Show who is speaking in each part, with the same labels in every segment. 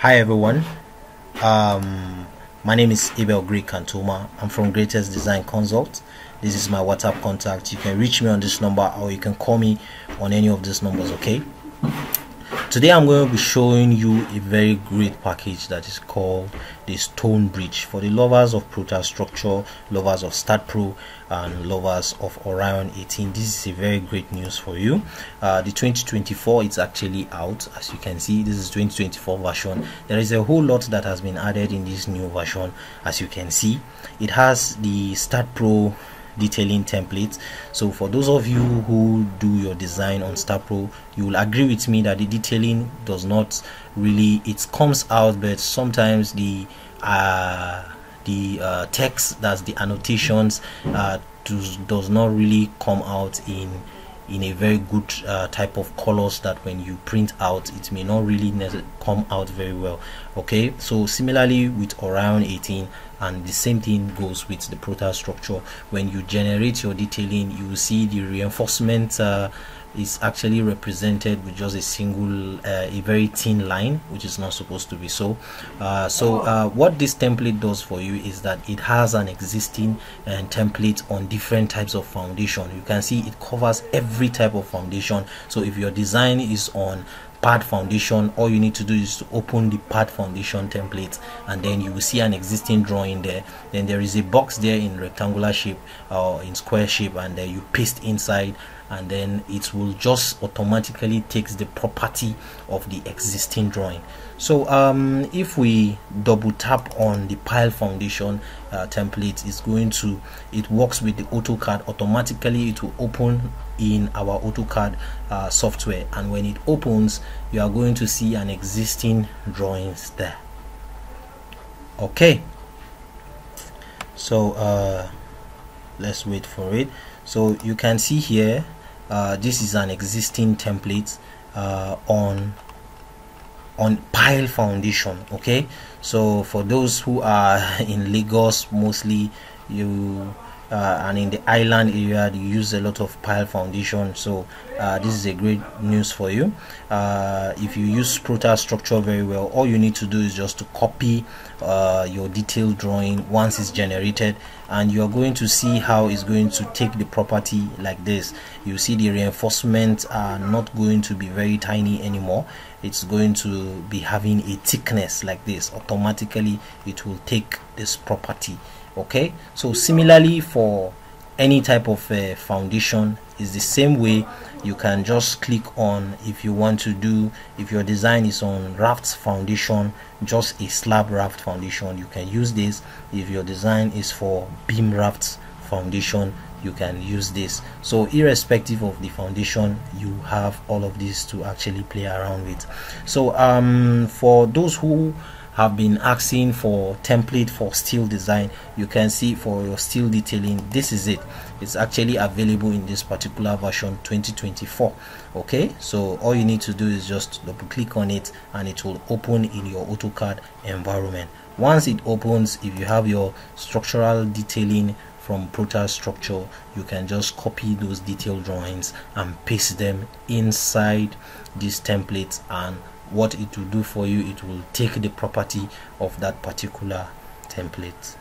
Speaker 1: Hi everyone. Um, my name is Abel Greek Kantoma. I'm from Greytest Design Consult. This is my WhatsApp contact. You can reach me on this number or you can call me on any of these numbers, okay? Today I'm going to be showing you a very great package that is called the Stonebridge for the lovers of ProtaStructure, lovers of STAAD.Pro, and lovers of Orion 18. This is a very great news for you. Uh, the 2024 is actually out, as you can see. This is 2024 version. There is a whole lot that has been added in this new version, as you can see. It has the STAAD.Pro detailing templates. So for those of you who do your design on STAAD.Pro you will agree with me that the detailing does not really it comes out but sometimes the uh, the uh, text that's the annotations uh, does, does not really come out in in a very good uh, type of colors that when you print out it may not really come out very well okay? So similarly with Orion 18 and the same thing goes with the ProtaStructure. When you generate your detailing you will see the reinforcement uh, is actually represented with just a single uh, a very thin line which is not supposed to be so. Uh, so uh, what this template does for you is that it has an existing uh, template on different types of foundation. You can see it covers every type of foundation. So if your design is on pad foundation all you need to do is to open the pad foundation template and then you will see an existing drawing there. Then there is a box there in rectangular shape or in square shape and then you paste inside and then it will just automatically takes the property of the existing drawing. So um, if we double tap on the pile foundation uh, template it's going to it works with the AutoCAD. Automatically it will open in our AutoCAD uh, software. And when it opens you are going to see an existing drawings there. Okay. So uh, let's wait for it. So you can see here uh, this is an existing template uh, on on pile foundation okay? So for those who are in Lagos mostly you uh, and in the island area you use a lot of pile foundation. So uh, this is a great news for you. Uh, if you use ProtaStructure very well all you need to do is just to copy uh, your detailed drawing once it's generated and you're going to see how it's going to take the property like this. You see the reinforcements are not going to be very tiny anymore. It's going to be having a thickness like this. Automatically it will take this property okay? So similarly for any type of uh, foundation is the same way. You can just click on if you want to do if your design is on raft foundation just a slab raft foundation you can use this. If your design is for beam raft foundation you can use this. So irrespective of the foundation you have all of this to actually play around with. So um for those who have been asking for template for steel design you can see for your steel detailing this is it. It's actually available in this particular version 2024 okay? So all you need to do is just double click on it and it will open in your AutoCAD environment. Once it opens if you have your structural detailing from ProtaStructure you can just copy those detailed drawings and paste them inside these templates and what it will do for you it will take the property of that particular template.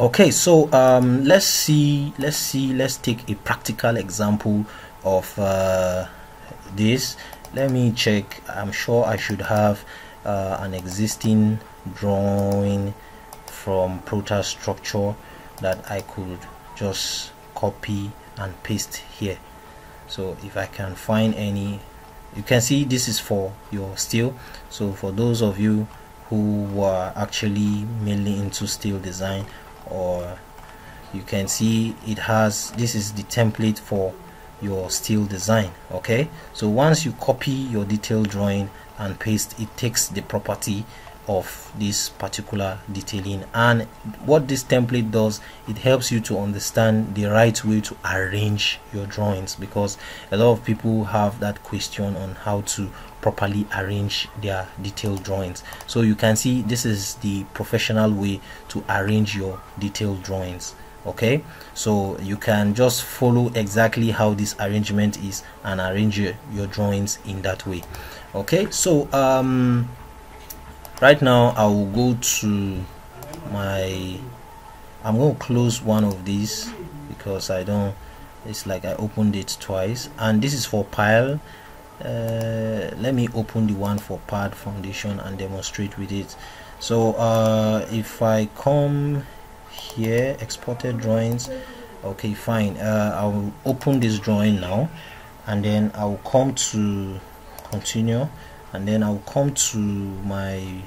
Speaker 1: Okay so um, let's see let's see let's take a practical example of uh, this. Let me check. I'm sure I should have uh, an existing drawing from ProtaStructure that I could just copy and paste here. So if I can find any you can see this is for your steel. So for those of you who are actually mainly into steel design or you can see it has this is the template for your steel design okay? So once you copy your detailed drawing and paste it takes the property of this particular detailing. And what this template does it helps you to understand the right way to arrange your drawings because a lot of people have that question on how to properly arrange their detailed drawings. So you can see this is the professional way to arrange your detailed drawings okay? So you can just follow exactly how this arrangement is and arrange your, drawings in that way okay? So um right now I will go to my I'm going to close one of these because I don't it's like I opened it twice. And this is for pile. Uh, let me open the one for pad foundation and demonstrate with it. So uh, if I come here exported drawings. Okay fine. Uh, I will open this drawing now. And then I will come to continue and then I'll come to my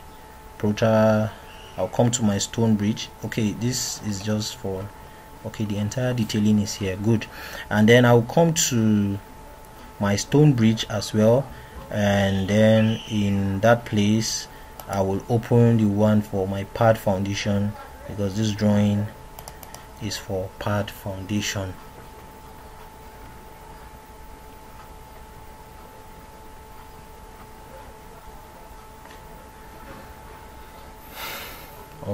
Speaker 1: Prota I'll come to my stone bridge. Okay this is just for okay the entire detailing is here. Good. And then I'll come to my stone bridge as well. And then in that place I will open the one for my pad foundation because this drawing is for pad foundation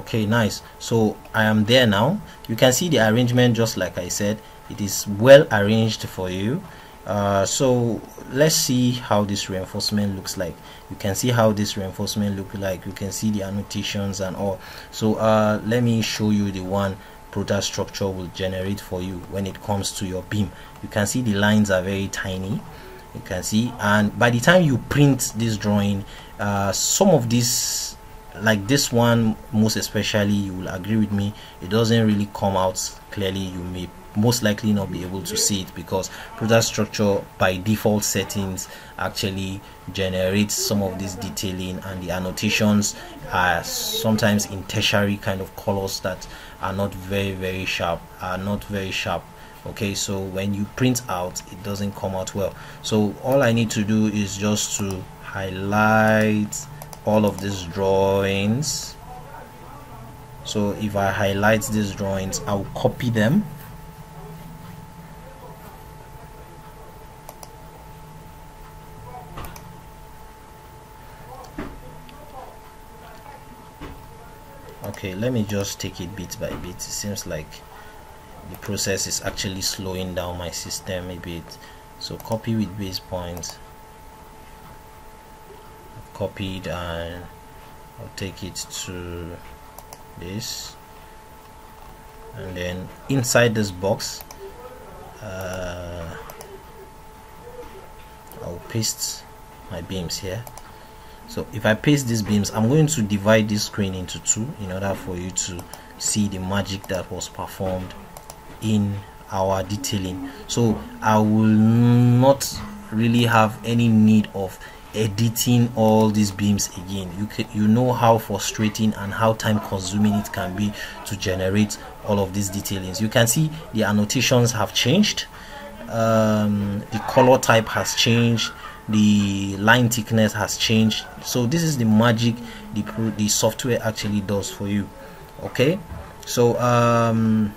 Speaker 1: okay nice. So i am there now. You can see the arrangement just like i said. It is well arranged for you. Uh, so let's see how this reinforcement looks like. You can see how this reinforcement look like. You can see the annotations and all. So uh, let me show you the one ProtaStructure will generate for you when it comes to your beam. You can see the lines are very tiny. You can see and by the time you print this drawing uh, some of these like this one most especially you will agree with me it doesn't really come out clearly. You may most likely not be able to see it because ProtaStructure by default settings actually generates some of this detailing and the annotations are sometimes in tertiary kind of colors that are not very very sharp are not very sharp. Okay so when you print out it doesn't come out well. So all I need to do is just to highlight all of these drawings. So if I highlight these drawings I'll copy them. Okay let me just take it bit by bit. It seems like the process is actually slowing down my system a bit. So copy with base points copied and I'll take it to this. And then inside this box uh, I'll paste my beams here. So if I paste these beams I'm going to divide this screen into two in order for you to see the magic that was performed in our detailing. So I will not really have any need of editing all these beams again. You can, you know how frustrating and how time consuming it can be to generate all of these detailings. You can see the annotations have changed. Um, the color type has changed. The line thickness has changed. So this is the magic the the software actually does for you. Okay? So um,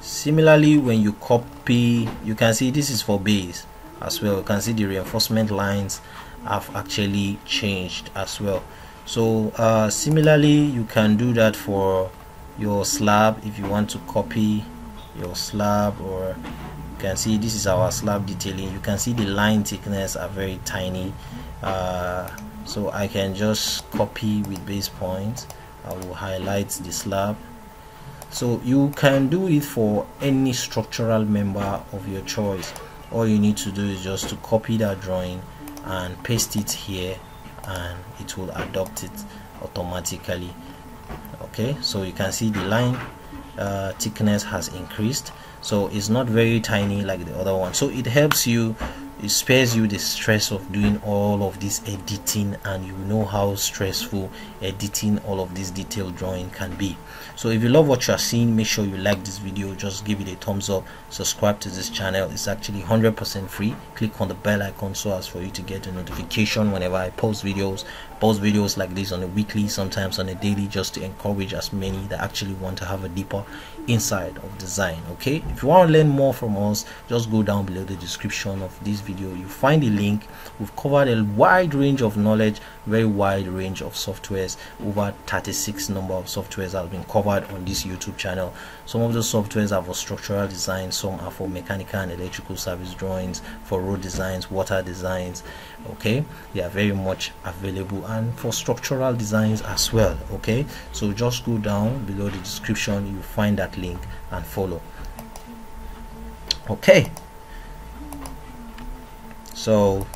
Speaker 1: similarly when you copy you can see this is for base as well. You can see the reinforcement lines have actually changed as well. So uh, similarly you can do that for your slab if you want to copy your slab or you can see this is our slab detailing. You can see the line thickness are very tiny. Uh, so I can just copy with base point. I will highlight the slab. So you can do it for any structural member of your choice all you need to do is just to copy that drawing and paste it here and it will adopt it automatically. Okay so you can see the line uh, thickness has increased. So it's not very tiny like the other one. So it helps you it spares you the stress of doing all of this editing and you know how stressful editing all of this detailed drawing can be. So if you love what you are seeing make sure you like this video. Just give it a thumbs up. Subscribe to this channel. It's actually 100% free. Click on the bell icon so as for you to get a notification whenever i post videos post videos like this on a weekly sometimes on a daily just to encourage as many that actually want to have a deeper insight of design okay? If you want to learn more from us just go down below the description of this video. You find the link. We've covered a wide range of knowledge very wide range of softwares. Over 36 number of softwares have been covered on this youtube channel. Some of the softwares are for structural design some are for mechanical and electrical service drawings for road designs water designs okay? They are very much available and for structural designs as well okay? So just go down below the description you find that link and follow. Okay. So